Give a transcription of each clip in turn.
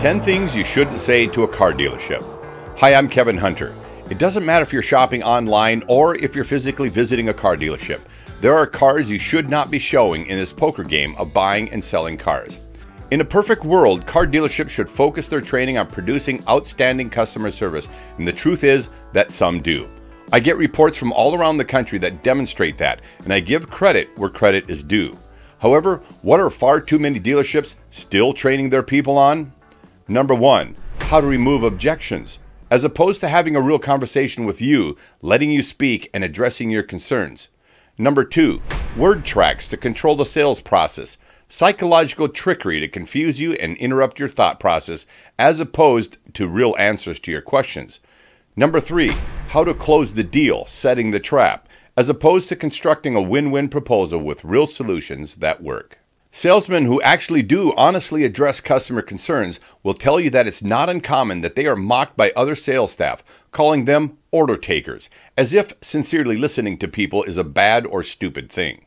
10 things you shouldn't say to a car dealership. Hi, I'm Kevin Hunter. It doesn't matter if you're shopping online or if you're physically visiting a car dealership. There are cars you should not be showing in this poker game of buying and selling cars. In a perfect world, car dealerships should focus their training on producing outstanding customer service, and the truth is that some do. I get reports from all around the country that demonstrate that, and I give credit where credit is due. However, what are far too many dealerships still training their people on? Number one, how to remove objections. As opposed to having a real conversation with you, letting you speak, and addressing your concerns. Number two, word tracks to control the sales process, psychological trickery to confuse you and interrupt your thought process, as opposed to real answers to your questions. Number three, how to close the deal, setting the trap, as opposed to constructing a win win proposal with real solutions that work. Salesmen who actually do honestly address customer concerns will tell you that it's not uncommon that they are mocked by other sales staff, calling them order takers, as if sincerely listening to people is a bad or stupid thing.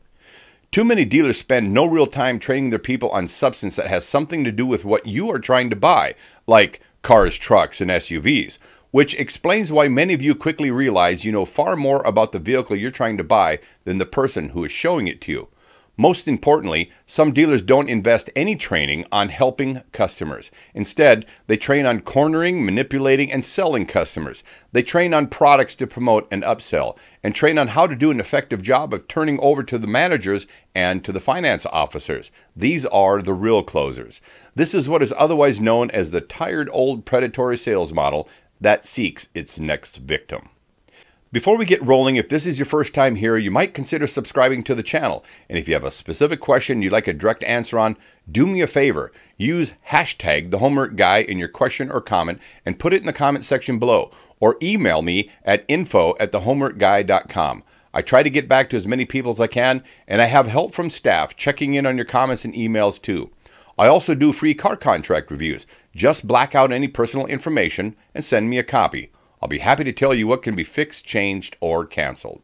Too many dealers spend no real time training their people on substance that has something to do with what you are trying to buy, like cars, trucks, and SUVs, which explains why many of you quickly realize you know far more about the vehicle you're trying to buy than the person who is showing it to you. Most importantly, some dealers don't invest any training on helping customers. Instead, they train on cornering, manipulating, and selling customers. They train on products to promote and upsell, and train on how to do an effective job of turning over to the managers and to the finance officers. These are the real closers. This is what is otherwise known as the tired old predatory sales model that seeks its next victim. Before we get rolling, if this is your first time here, you might consider subscribing to the channel. And if you have a specific question you'd like a direct answer on, do me a favor. Use hashtag the homework guy in your question or comment and put it in the comment section below. Or email me at info at thehomeworkguy.com. I try to get back to as many people as I can, and I have help from staff checking in on your comments and emails too. I also do free car contract reviews. Just black out any personal information and send me a copy. I'll be happy to tell you what can be fixed, changed, or canceled.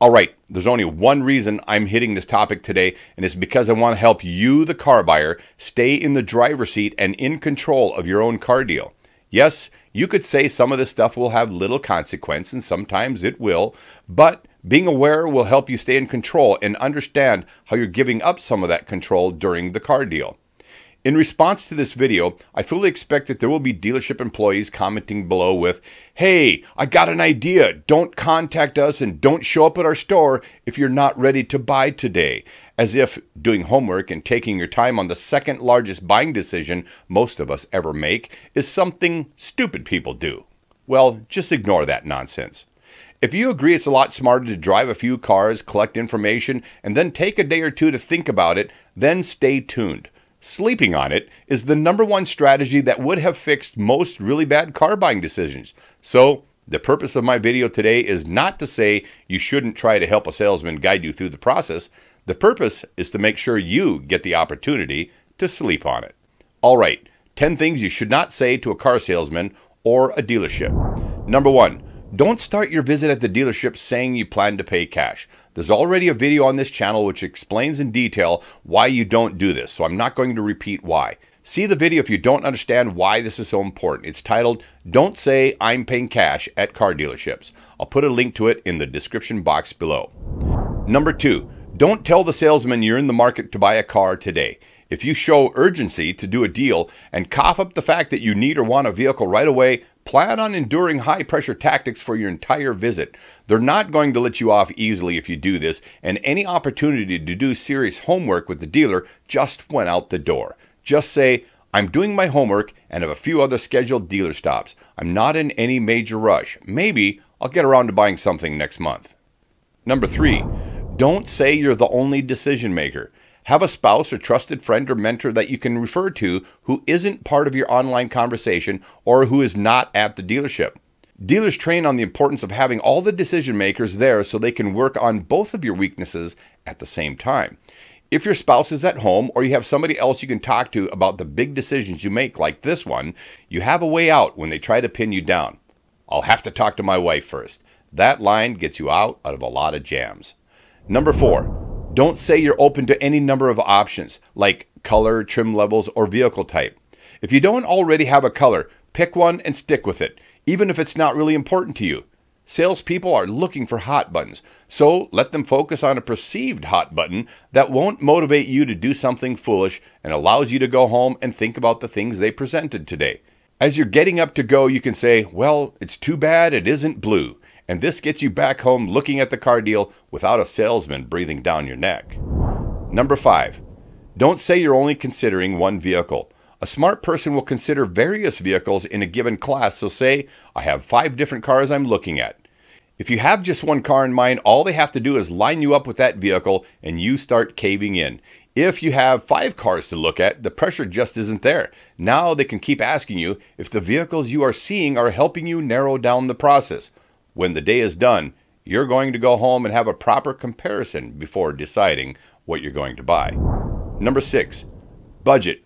All right, there's only one reason I'm hitting this topic today, and it's because I want to help you, the car buyer, stay in the driver's seat and in control of your own car deal. Yes, you could say some of this stuff will have little consequence, and sometimes it will, but being aware will help you stay in control and understand how you're giving up some of that control during the car deal. In response to this video, I fully expect that there will be dealership employees commenting below with, Hey, I got an idea. Don't contact us and don't show up at our store if you're not ready to buy today. As if doing homework and taking your time on the second largest buying decision most of us ever make is something stupid people do. Well, just ignore that nonsense. If you agree it's a lot smarter to drive a few cars, collect information, and then take a day or two to think about it, then stay tuned. Sleeping on it is the number one strategy that would have fixed most really bad car buying decisions. So, the purpose of my video today is not to say you shouldn't try to help a salesman guide you through the process. The purpose is to make sure you get the opportunity to sleep on it. All right, 10 things you should not say to a car salesman or a dealership. Number one, don't start your visit at the dealership saying you plan to pay cash. There's already a video on this channel which explains in detail why you don't do this, so I'm not going to repeat why. See the video if you don't understand why this is so important. It's titled, Don't Say I'm Paying Cash at Car Dealerships. I'll put a link to it in the description box below. Number two, don't tell the salesman you're in the market to buy a car today. If you show urgency to do a deal and cough up the fact that you need or want a vehicle right away, Plan on enduring high pressure tactics for your entire visit. They're not going to let you off easily if you do this, and any opportunity to do serious homework with the dealer just went out the door. Just say, I'm doing my homework and have a few other scheduled dealer stops. I'm not in any major rush. Maybe I'll get around to buying something next month. Number three, don't say you're the only decision maker. Have a spouse or trusted friend or mentor that you can refer to who isn't part of your online conversation or who is not at the dealership. Dealers train on the importance of having all the decision makers there so they can work on both of your weaknesses at the same time. If your spouse is at home or you have somebody else you can talk to about the big decisions you make, like this one, you have a way out when they try to pin you down. I'll have to talk to my wife first. That line gets you out, out of a lot of jams. Number four, don't say you're open to any number of options like color, trim levels, or vehicle type. If you don't already have a color, pick one and stick with it, even if it's not really important to you. Salespeople are looking for hot buttons, so let them focus on a perceived hot button that won't motivate you to do something foolish and allows you to go home and think about the things they presented today. As you're getting up to go, you can say, Well, it's too bad it isn't blue. And this gets you back home looking at the car deal without a salesman breathing down your neck. Number five, don't say you're only considering one vehicle. A smart person will consider various vehicles in a given class, so say, I have five different cars I'm looking at. If you have just one car in mind, all they have to do is line you up with that vehicle and you start caving in. If you have five cars to look at, the pressure just isn't there. Now they can keep asking you if the vehicles you are seeing are helping you narrow down the process. When the day is done, you're going to go home and have a proper comparison before deciding what you're going to buy. Number six, budget.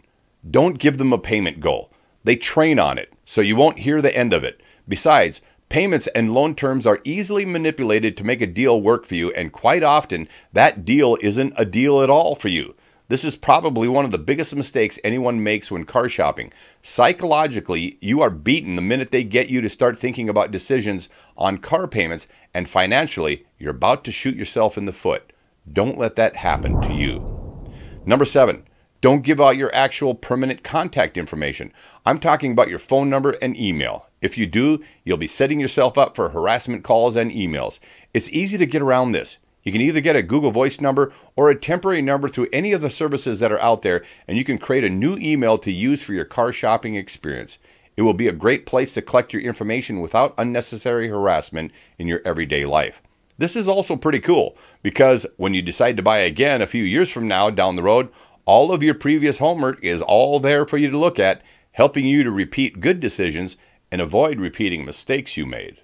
Don't give them a payment goal. They train on it, so you won't hear the end of it. Besides, payments and loan terms are easily manipulated to make a deal work for you, and quite often, that deal isn't a deal at all for you. This is probably one of the biggest mistakes anyone makes when car shopping. Psychologically, you are beaten the minute they get you to start thinking about decisions on car payments, and financially, you're about to shoot yourself in the foot. Don't let that happen to you. Number seven, don't give out your actual permanent contact information. I'm talking about your phone number and email. If you do, you'll be setting yourself up for harassment calls and emails. It's easy to get around this. You can either get a Google Voice number or a temporary number through any of the services that are out there, and you can create a new email to use for your car shopping experience. It will be a great place to collect your information without unnecessary harassment in your everyday life. This is also pretty cool because when you decide to buy again a few years from now down the road, all of your previous homework is all there for you to look at, helping you to repeat good decisions and avoid repeating mistakes you made.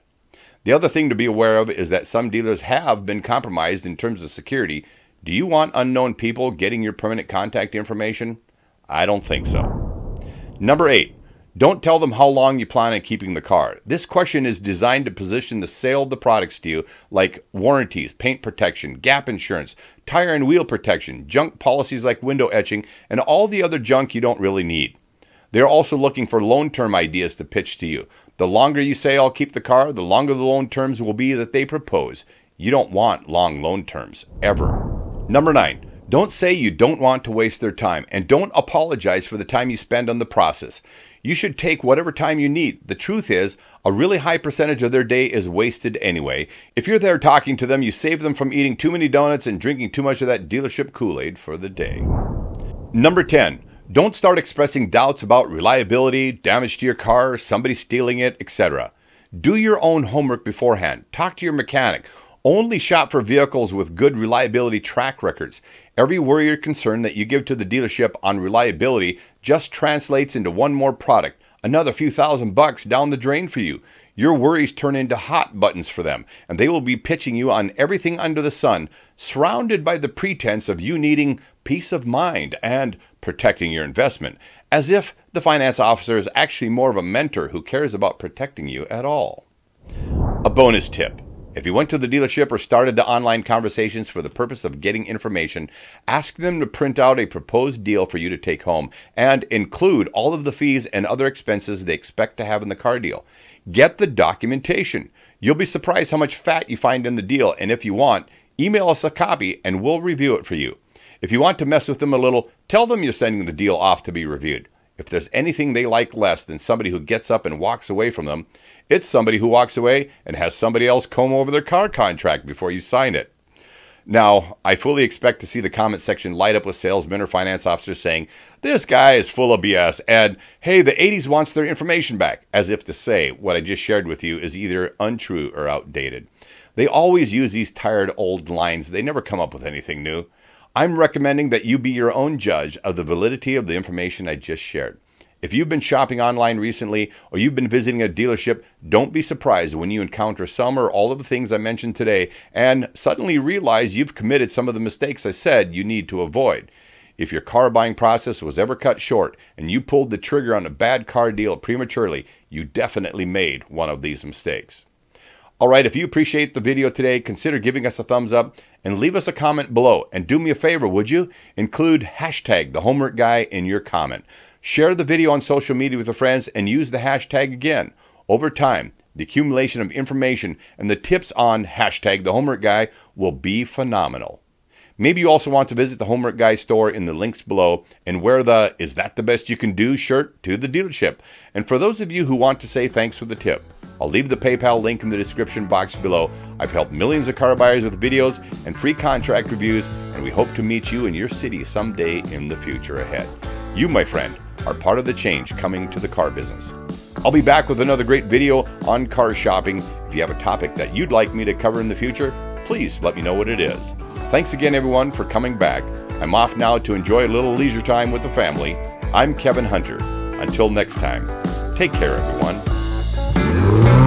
The other thing to be aware of is that some dealers have been compromised in terms of security. Do you want unknown people getting your permanent contact information? I don't think so. Number eight, don't tell them how long you plan on keeping the car. This question is designed to position the sale of the products to you like warranties, paint protection, gap insurance, tire and wheel protection, junk policies like window etching, and all the other junk you don't really need. They're also looking for loan term ideas to pitch to you. The longer you say I'll keep the car, the longer the loan terms will be that they propose. You don't want long loan terms, ever. Number nine, don't say you don't want to waste their time and don't apologize for the time you spend on the process. You should take whatever time you need. The truth is, a really high percentage of their day is wasted anyway. If you're there talking to them, you save them from eating too many donuts and drinking too much of that dealership Kool Aid for the day. Number 10. Don't start expressing doubts about reliability, damage to your car, somebody stealing it, etc. Do your own homework beforehand. Talk to your mechanic. Only shop for vehicles with good reliability track records. Every worry or concern that you give to the dealership on reliability just translates into one more product, another few thousand bucks down the drain for you. Your worries turn into hot buttons for them, and they will be pitching you on everything under the sun, surrounded by the pretense of you needing peace of mind and protecting your investment, as if the finance officer is actually more of a mentor who cares about protecting you at all. A bonus tip if you went to the dealership or started the online conversations for the purpose of getting information, ask them to print out a proposed deal for you to take home and include all of the fees and other expenses they expect to have in the car deal. Get the documentation. You'll be surprised how much fat you find in the deal, and if you want, email us a copy and we'll review it for you. If you want to mess with them a little, tell them you're sending the deal off to be reviewed. If there's anything they like less than somebody who gets up and walks away from them, it's somebody who walks away and has somebody else comb over their car contract before you sign it. Now, I fully expect to see the comment section light up with salesmen or finance officers saying, This guy is full of BS, and hey, the 80s wants their information back, as if to say what I just shared with you is either untrue or outdated. They always use these tired old lines, they never come up with anything new. I'm recommending that you be your own judge of the validity of the information I just shared. If you've been shopping online recently or you've been visiting a dealership, don't be surprised when you encounter some or all of the things I mentioned today and suddenly realize you've committed some of the mistakes I said you need to avoid. If your car buying process was ever cut short and you pulled the trigger on a bad car deal prematurely, you definitely made one of these mistakes. All right, if you appreciate the video today, consider giving us a thumbs up and leave us a comment below. And do me a favor, would you? Include hashtag the homework guy in your comment. Share the video on social media with your friends and use the hashtag again. Over time, the accumulation of information and the tips on hashtag the homework guy will be phenomenal. Maybe you also want to visit the Homework Guy store in the links below and wear the Is That the Best You Can Do shirt to the dealership. And for those of you who want to say thanks for the tip, I'll leave the PayPal link in the description box below. I've helped millions of car buyers with videos and free contract reviews, and we hope to meet you in your city someday in the future ahead. You, my friend, are part of the change coming to the car business. I'll be back with another great video on car shopping. If you have a topic that you'd like me to cover in the future, please let me know what it is. Thanks again, everyone, for coming back. I'm off now to enjoy a little leisure time with the family. I'm Kevin Hunter. Until next time, take care, everyone.